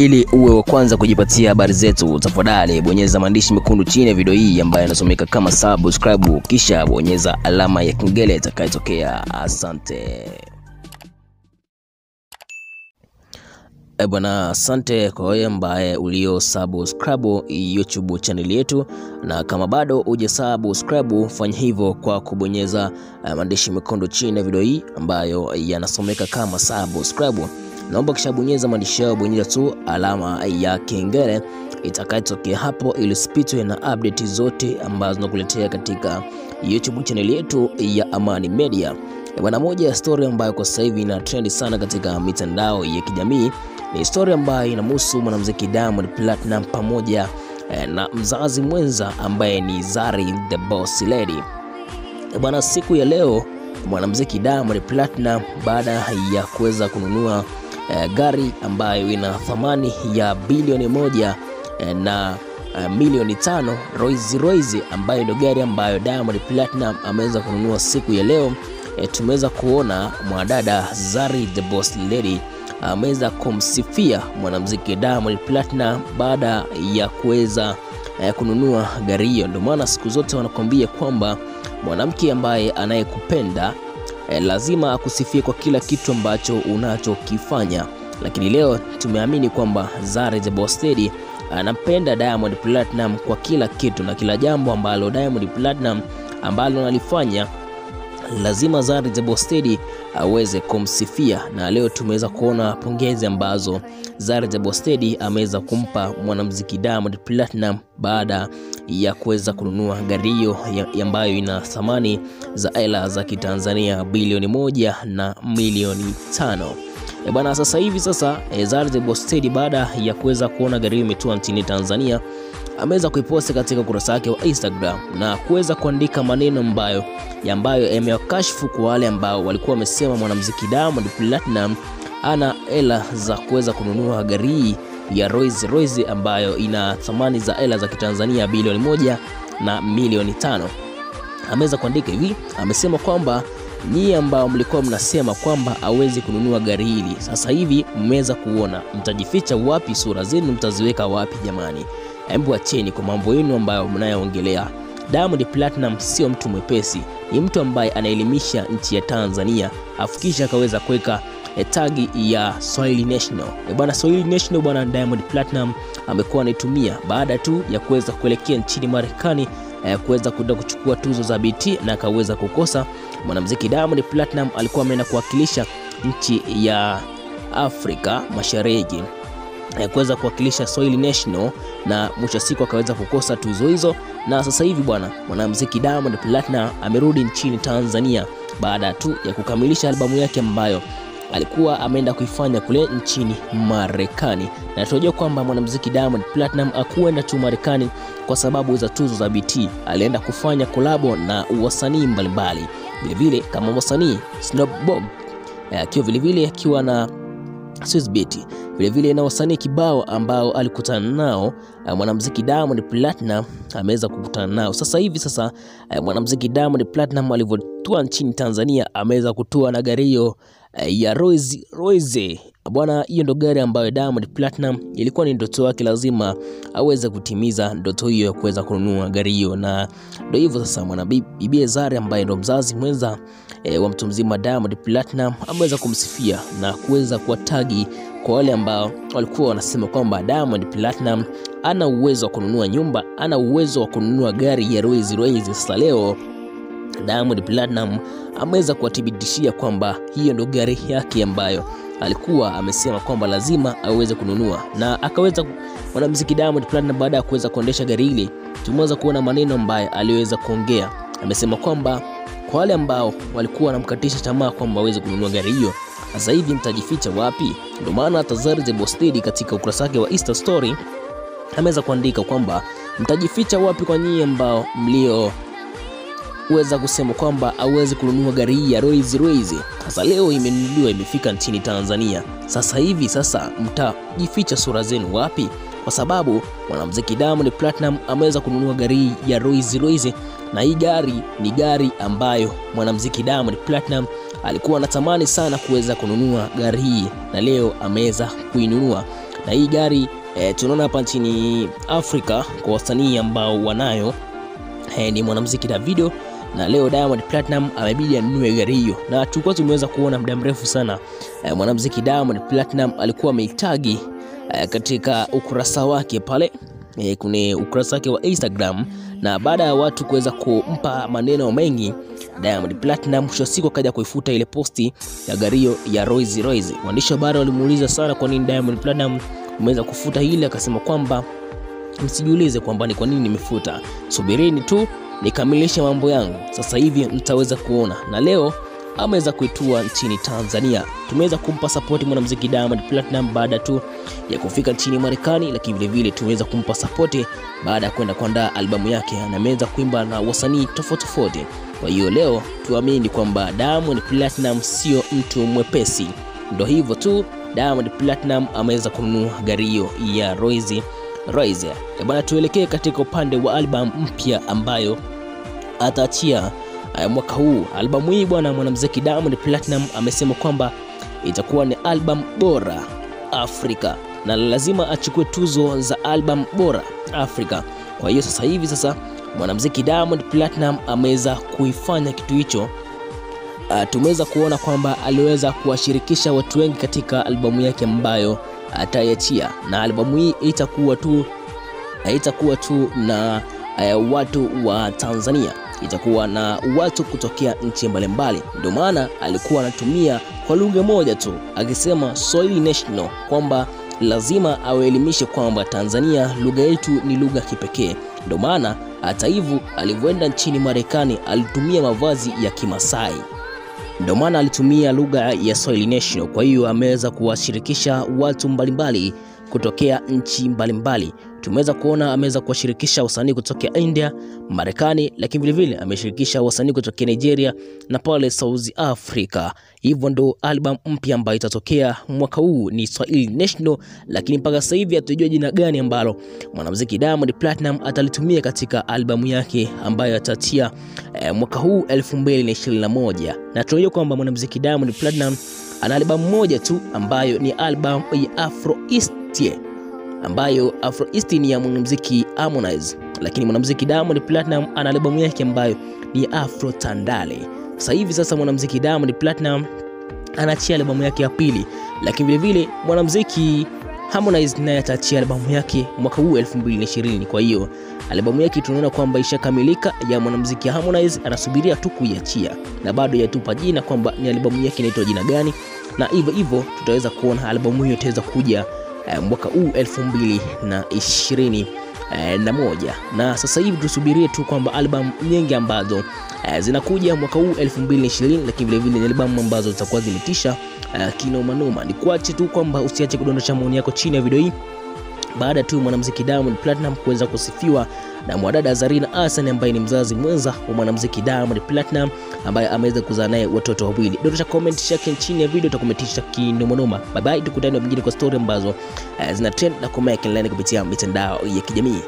Ili uwe wa kwanza kujipatia habari zetu, tafadhali bonyeza maandishi mekundu chini ya video hii ambayo inasomeka kama subscribe, kisha bonyeza alama ya kengele itakayotokea. Asante. E bwana, asante kwa wewe ambaye ulio subscribe YouTube channel yetu, na kama bado huja subscribe, fanya hivyo kwa kubonyeza uh, maandishi mekundu chini ya video hii ambayo yanasomeka kama subscribe. Naomba kisha bonyeza maandishi yao, bonyeza tu alama ya kengele itakayotokea hapo, ili usipitwe na update zote ambazo tunakuletea katika YouTube channel yetu ya Amani Media. E bwana, moja ya story ambayo kwa sasa hivi ina trend sana katika mitandao ya kijamii ni story ambayo inamhusu mwanamuziki Diamond Platinum pamoja eh, na mzazi mwenza ambaye ni Zari the Boss Lady. E bwana, siku ya leo mwanamuziki Diamond Platinum baada ya kuweza kununua eh, gari ambayo ina thamani ya bilioni moja eh, na eh, milioni tano Rolls Royce ambayo ndio gari ambayo Diamond Platinum ameweza kununua siku ya leo. E, tumeweza kuona mwanadada Zari the Boss Lady ameweza kumsifia mwanamuziki Diamond Platinum baada ya kuweza e, kununua gari hiyo. Ndio maana siku zote wanakuambia kwamba mwanamke ambaye anayekupenda e, lazima akusifie kwa kila kitu ambacho unachokifanya, lakini leo tumeamini kwamba Zari the Boss Lady Diamond Platinum kwa kila kitu na kila jambo ambalo Diamond Platinum ambalo analifanya. Lazima Zari the Boss Lady aweze kumsifia, na leo tumeweza kuona pongezi ambazo Zari the Boss Lady ameweza kumpa mwanamuziki Diamond Platinum baada ya kuweza kununua gari hiyo ambayo ina thamani za hela za Kitanzania bilioni moja na milioni tano. E bana, sasa hivi sasa e, Zari Steady baada ya kuweza kuona gari hiyo imetua nchini Tanzania ameweza kuiposti katika ukurasa wake wa Instagram na kuweza kuandika maneno ambayo ambayo yamewakashifu kwa wale ambao walikuwa wamesema mwanamuziki Diamond Platinum ana hela za kuweza kununua gari hii ya Rolls Royce ambayo ina thamani za hela za Kitanzania bilioni moja na milioni tano. Ameweza kuandika hivi, amesema kwamba nyie ambao mlikuwa mnasema kwamba hawezi kununua gari hili, sasa hivi mmeweza kuona, mtajificha wapi? Sura zenu mtaziweka wapi jamani? Hebu acheni kwa mambo yenu ambayo mnayoongelea. Diamond Platinum sio mtu mwepesi, ni mtu ambaye anaelimisha nchi ya Tanzania, afikisha akaweza kuweka tagi ya Swahili National. E bwana, Swahili National bwana, Diamond Platinum amekuwa anaitumia baada tu ya kuweza kuelekea nchini Marekani e, kuweza kwenda kuchukua tuzo za BT na akaweza kukosa. Mwanamuziki Diamond Platinum alikuwa ameenda kuwakilisha nchi ya Afrika Mashariki kuweza kuwakilisha Swahili National na mwisho wa siku akaweza kukosa tuzo hizo, na sasa hivi bwana mwanamuziki Diamond Platinum amerudi nchini Tanzania baada tu ya kukamilisha albamu yake ambayo alikuwa ameenda kuifanya kule nchini Marekani, na tunajua kwamba mwanamuziki Diamond Platinum akuenda tu Marekani kwa sababu za tuzo za BT, alienda kufanya kolabo na wasanii mbalimbali, vilevile kama wasanii Snoop Dogg akiwa vilevile akiwa na Swizbeat vilevile na wasanii kibao ambao alikutana nao mwanamuziki Diamond Platinum ameweza kukutana nao. Sasa hivi sasa mwanamuziki Diamond Platinum alivyotua nchini Tanzania ameweza kutua na gari hiyo ya Rolls Royce bwana. Hiyo ndo gari ambayo Diamond Platinum ilikuwa ni ndoto yake, lazima aweze kutimiza ndoto hiyo ya kuweza kununua gari hiyo, na ndo hivyo sasa mwana bibi Zari ambaye ndo mzazi mwenza e, wa mtu mzima Diamond Platinum ameweza kumsifia na kuweza kuwatagi kwa wale ambao walikuwa wanasema kwamba Diamond Platinum ana uwezo wa kununua nyumba, ana uwezo wa kununua gari ya Rolls Royce. Sasa leo Diamond Platinum ameweza kuwathibitishia kwamba hiyo ndio gari yake ambayo alikuwa amesema kwamba lazima aweze kununua, na akaweza mwanamuziki Diamond Platinum baada ya kuweza kuendesha gari hili, tumeweza kuona maneno ambayo aliweza kuongea. Amesema kwamba kwa wale ambao walikuwa wanamkatisha tamaa kwamba aweze kununua gari hiyo, sasa hivi mtajificha wapi? Ndio maana hata Zari Boss katika ukurasa wake wa Insta story ameweza kuandika kwamba mtajificha wapi kwa nyinyi ambao mlio weza kusema kwamba hauwezi kununua gari hii ya Rolls Royce. Sasa leo imenunuliwa imefika nchini Tanzania. Sasa hivi sasa mtajificha sura zenu wapi? Kwa sababu mwanamuziki Diamond Platinum ameweza kununua gari hii ya Rolls Royce, na hii gari ni gari ambayo mwanamuziki Diamond Platinum alikuwa anatamani sana kuweza kununua gari hii, na leo ameweza kuinunua. na hii gari e, tunaona hapa nchini Afrika kwa wasanii ambao wanayo e, ni mwanamuziki Davido na leo Diamond Platinum amebidi anunue gari hiyo, na tulikuwa tumeweza kuona muda mrefu sana e, mwanamuziki Diamond Platinum alikuwa ameitagi e, katika ukurasa wake pale e, kwenye ukurasa wake wa Instagram, na baada ya watu kuweza kumpa maneno mengi Diamond Platinum mwisho siku akaja kuifuta ile posti ya gari hiyo ya Rolls Royce. Waandishi wa habari walimuuliza sana kwa nini Diamond Platinum umeweza kufuta hili, akasema kwamba msijiulize kwamba ni kwa nini nimefuta, subirini tu nikamilishe mambo yangu, sasa hivi mtaweza kuona. Na leo ameweza kuitua nchini Tanzania. Tumeweza kumpa sapoti mwanamuziki Diamond Platinum baada tu ya kufika nchini Marekani, lakini vile vile tumeweza kumpa sapoti baada ya kwenda kuandaa albamu yake, na ameweza kuimba na wasanii tofauti tofauti. Kwa hiyo leo tuamini kwamba Diamond Platinum sio mtu mwepesi. Ndo hivyo tu, Diamond Platinum ameweza kununua gari hiyo ya Rolls Royce. Bwana, tuelekee katika upande wa albamu mpya ambayo ataachia mwaka huu. Albamu hii bwana, mwanamuziki Diamond Platinum amesema kwamba itakuwa ni albamu bora Afrika na lazima achukue tuzo za albamu bora Afrika. Kwa hiyo sasa hivi sasa mwanamuziki Diamond Platinum ameweza kuifanya kitu hicho. Uh, tumeweza kuona kwamba aliweza kuwashirikisha watu wengi katika albamu yake ambayo ataiachia, na albamu hii itakuwa tu haitakuwa tu na uh, watu wa Tanzania, itakuwa na watu kutokea nchi mbalimbali. Ndio maana alikuwa anatumia kwa lugha moja tu akisema Swahili National, kwamba lazima awaelimishe kwamba Tanzania lugha yetu ni lugha kipekee. Ndio maana hata hivyo alivyoenda nchini Marekani alitumia mavazi ya Kimasai ndio maana alitumia lugha ya Swahili National. Kwa hiyo ameweza kuwashirikisha watu mbalimbali kutokea nchi mbalimbali. Tumeweza kuona ameweza kuwashirikisha wasanii kutokea India, Marekani, lakini vilevile ameshirikisha wasanii kutokea Nigeria na pale South Africa. Hivyo ndo album mpya ambayo itatokea mwaka huu ni Swahili National, lakini mpaka sasa hivi hatujua jina gani ambalo mwanamuziki Diamond Platinum atalitumia katika albamu yake ambayo atatia eh, mwaka huu 2021 na tunajua kwamba mwanamuziki Diamond Platinum ana albamu moja tu ambayo ni albamu ya Afro East ambayo Afro East ni ya mwanamuziki Harmonize, lakini mwanamuziki Diamond Platinum ana albamu yake ambayo ni Afro Tandale. Sasa hivi sasa mwanamuziki Diamond Platinum anaachia albamu yake ya pili, lakini vilevile mwanamuziki Harmonize naye ataachia albamu yake mwaka huu 2020. Kwa hiyo albamu yake tunaona kwamba ishakamilika ya mwanamuziki Harmonize, anasubiria tu kuiachia na bado yatupa jina kwamba ni albamu yake inaitwa jina gani, na hivyo hivyo tutaweza kuona albamu hiyo itaweza kuja mwaka huu 2020 eh, na moja na sasa hivi tusubirie tu kwamba albamu nyingi ambazo eh, zinakuja mwaka huu 2020, lakini vilevile ni albamu ambazo zitakuwa zimetisha kinomanoma. Ni kuache tu kwamba usiache kudondosha maoni yako chini ya video hii baada tu mwanamuziki Diamond Platinum kuweza kusifiwa na mwadada Zarina Hassan ambaye ni mzazi mwenza wa mwanamuziki Diamond Platinum ambaye ameweza kuzaa naye watoto wawili. Dondosha comment yake chini ya video, utakometisha kinomonoma. Bye bye, tukutane mwingine kwa story ambazo uh, zina trend na kumake kupitia mitandao ya kijamii.